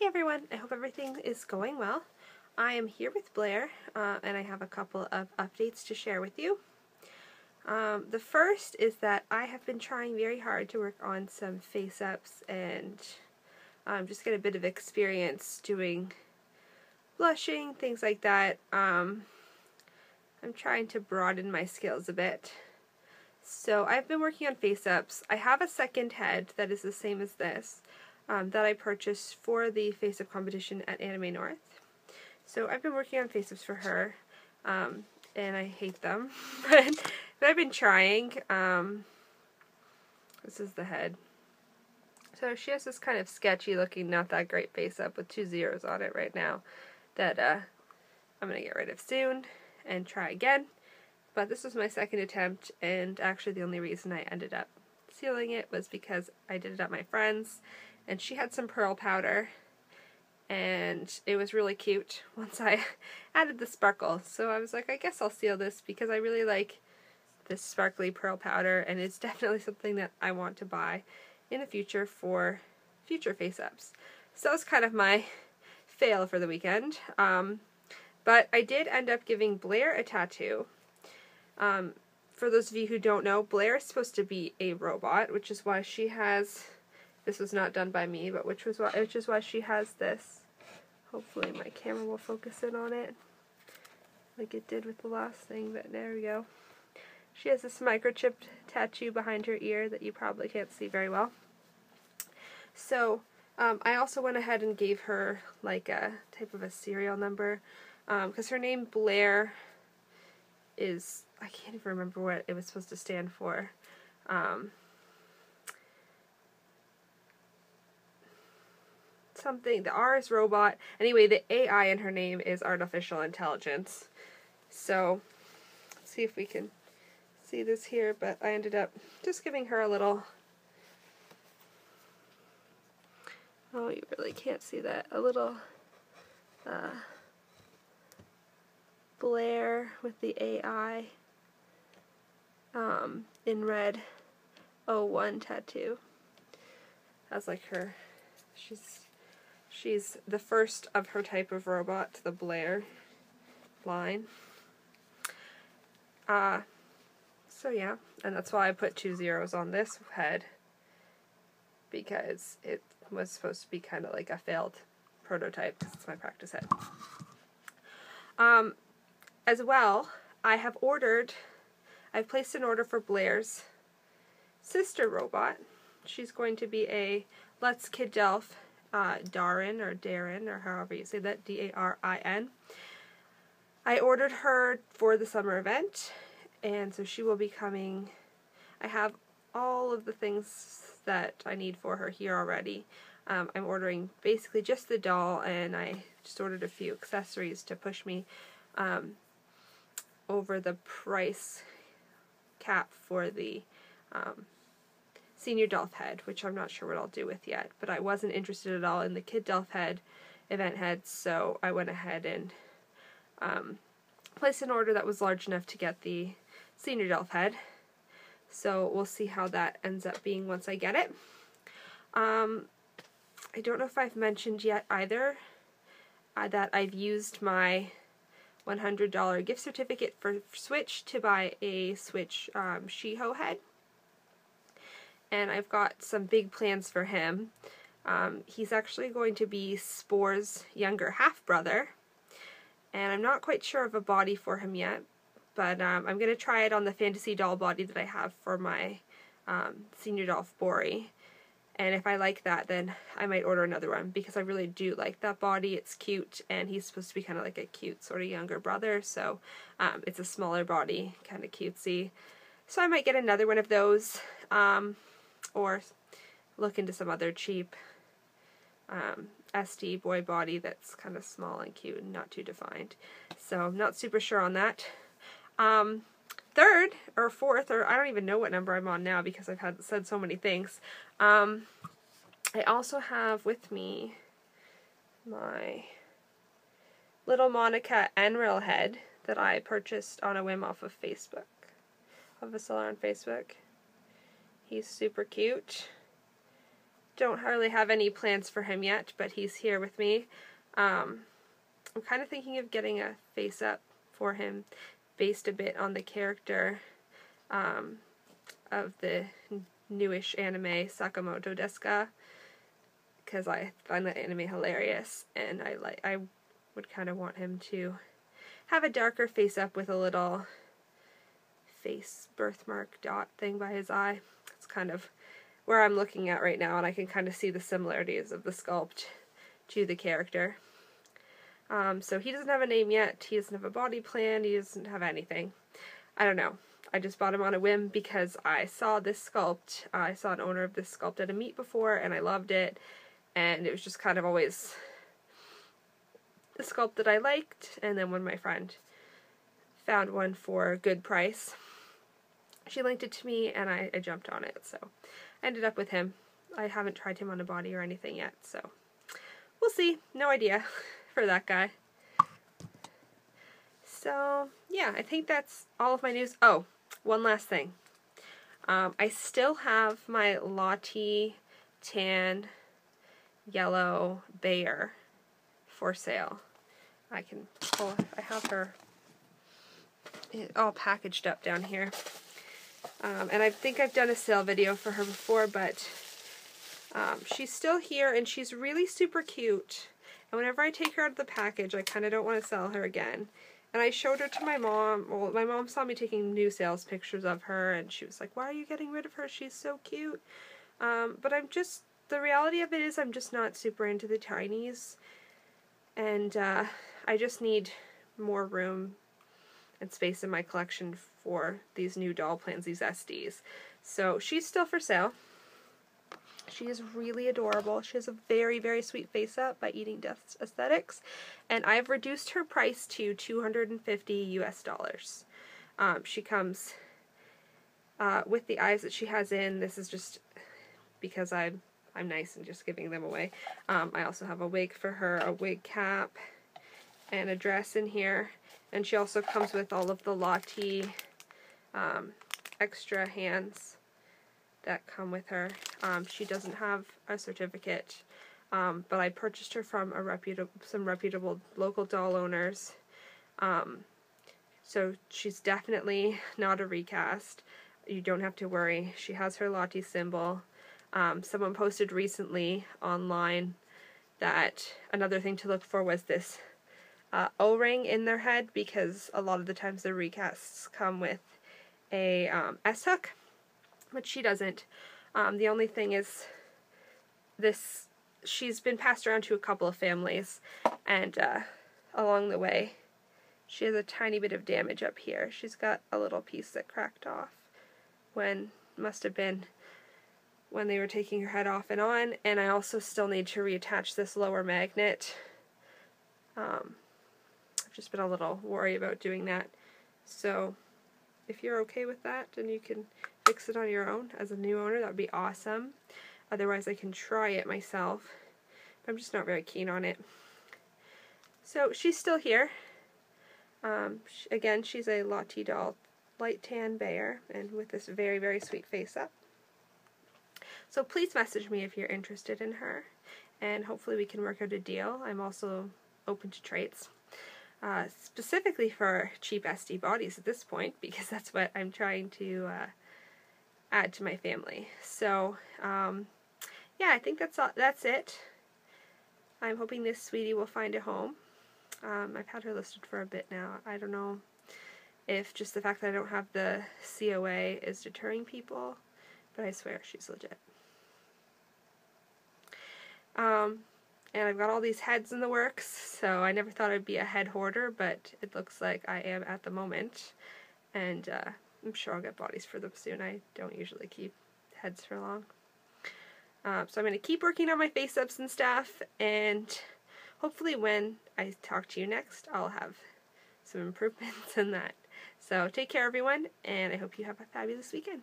Hey everyone, I hope everything is going well. I am here with Blair uh, and I have a couple of updates to share with you. Um, the first is that I have been trying very hard to work on some face ups and um, just get a bit of experience doing blushing, things like that. Um, I'm trying to broaden my skills a bit. So I've been working on face ups. I have a second head that is the same as this um, that I purchased for the face up competition at Anime North. So I've been working on face ups for her, um, and I hate them, but, but I've been trying. Um, this is the head. So she has this kind of sketchy looking, not that great face up with two zeros on it right now that uh, I'm going to get rid of soon and try again. But this was my second attempt, and actually the only reason I ended up sealing it was because I did it at my friend's and she had some pearl powder and it was really cute once I added the sparkle. So I was like, I guess I'll seal this because I really like this sparkly pearl powder and it's definitely something that I want to buy in the future for future face-ups. So that was kind of my fail for the weekend. Um, but I did end up giving Blair a tattoo. Um, for those of you who don't know, Blair is supposed to be a robot, which is why she has this was not done by me, but which was why which is why she has this. Hopefully my camera will focus in on it like it did with the last thing, but there we go. She has this microchipped tattoo behind her ear that you probably can't see very well. So, um, I also went ahead and gave her like a type of a serial number because um, her name Blair is, I can't even remember what it was supposed to stand for. Um, something. The R is robot. Anyway, the AI in her name is artificial intelligence. So, see if we can see this here, but I ended up just giving her a little Oh, you really can't see that. A little uh, Blair with the AI um, in red 01 tattoo. That's like her. She's She's the first of her type of robot to the Blair line. Uh, so yeah, and that's why I put two zeros on this head because it was supposed to be kind of like a failed prototype because it's my practice head. Um, as well, I have ordered, I've placed an order for Blair's sister robot. She's going to be a Luts Kid Delf uh, Darin or Darren or however you say that, D-A-R-I-N. I ordered her for the summer event and so she will be coming. I have all of the things that I need for her here already. Um, I'm ordering basically just the doll and I just ordered a few accessories to push me um, over the price cap for the um, Senior Delf head, which I'm not sure what I'll do with yet, but I wasn't interested at all in the Kid Delf head, event head, so I went ahead and um, placed an order that was large enough to get the Senior Delf head. So we'll see how that ends up being once I get it. Um, I don't know if I've mentioned yet either uh, that I've used my $100 gift certificate for Switch to buy a Switch um, Shiho head and I've got some big plans for him. Um, he's actually going to be Spore's younger half-brother, and I'm not quite sure of a body for him yet, but um, I'm going to try it on the fantasy doll body that I have for my um, senior doll Bori. And if I like that, then I might order another one because I really do like that body. It's cute, and he's supposed to be kind of like a cute sort of younger brother, so um, it's a smaller body, kind of cutesy. So I might get another one of those. Um, or look into some other cheap um, SD boy body that's kind of small and cute and not too defined. So I'm not super sure on that. Um, third, or fourth, or I don't even know what number I'm on now because I've had said so many things. Um, I also have with me my little Monica Enril head that I purchased on a whim off of Facebook, of a seller on Facebook. He's super cute. don't really have any plans for him yet, but he's here with me. Um, I'm kind of thinking of getting a face up for him based a bit on the character um, of the newish anime Sakamoto Desu because I find that anime hilarious and I like I would kind of want him to have a darker face up with a little face birthmark dot thing by his eye. Kind of where I'm looking at right now and I can kind of see the similarities of the sculpt to the character. Um, so he doesn't have a name yet, he doesn't have a body plan, he doesn't have anything. I don't know. I just bought him on a whim because I saw this sculpt. Uh, I saw an owner of this sculpt at a meet before and I loved it. And it was just kind of always the sculpt that I liked. And then when my friend found one for a good price, she linked it to me and I, I jumped on it. So I ended up with him. I haven't tried him on a body or anything yet. So we'll see. No idea for that guy. So, yeah, I think that's all of my news. Oh, one last thing. Um, I still have my Lati tan yellow bear for sale. I can pull, I have her all packaged up down here. Um, and I think I've done a sale video for her before, but um, she's still here and she's really super cute. And whenever I take her out of the package, I kind of don't want to sell her again. And I showed her to my mom. Well, my mom saw me taking new sales pictures of her, and she was like, why are you getting rid of her? She's so cute. Um, but I'm just, the reality of it is I'm just not super into the tinies. And uh, I just need more room and space in my collection for these new doll plans, these SDs. So she's still for sale. She is really adorable. She has a very, very sweet face up by Eating Death Aesthetics. And I've reduced her price to 250 US dollars. Um, she comes uh, with the eyes that she has in. This is just because I'm, I'm nice and just giving them away. Um, I also have a wig for her, a wig cap, and a dress in here. And she also comes with all of the Lati um, extra hands that come with her. Um, she doesn't have a certificate, um, but I purchased her from a some reputable local doll owners. Um, so she's definitely not a recast. You don't have to worry. She has her Lati symbol. Um, someone posted recently online that another thing to look for was this uh, O-ring in their head because a lot of the times the recasts come with a um, S-hook but she doesn't. Um, the only thing is this, she's been passed around to a couple of families, and uh, along the way, she has a tiny bit of damage up here. She's got a little piece that cracked off when, must have been when they were taking her head off and on, and I also still need to reattach this lower magnet. Um, just been a little worried about doing that. So, if you're okay with that, and you can fix it on your own as a new owner, that would be awesome. Otherwise, I can try it myself. But I'm just not very keen on it. So, she's still here. Um, again, she's a Lati doll light tan bear and with this very, very sweet face up. So please message me if you're interested in her and hopefully we can work out a deal. I'm also open to trades. Uh, specifically for cheap SD bodies at this point because that's what I'm trying to uh, add to my family. So, um, yeah, I think that's all, that's it. I'm hoping this sweetie will find a home. Um, I've had her listed for a bit now. I don't know if just the fact that I don't have the COA is deterring people, but I swear she's legit. Um, and I've got all these heads in the works, so I never thought I'd be a head hoarder, but it looks like I am at the moment. And uh, I'm sure I'll get bodies for them soon. I don't usually keep heads for long. Um, so I'm going to keep working on my face ups and stuff, and hopefully when I talk to you next, I'll have some improvements in that. So take care, everyone, and I hope you have a fabulous weekend.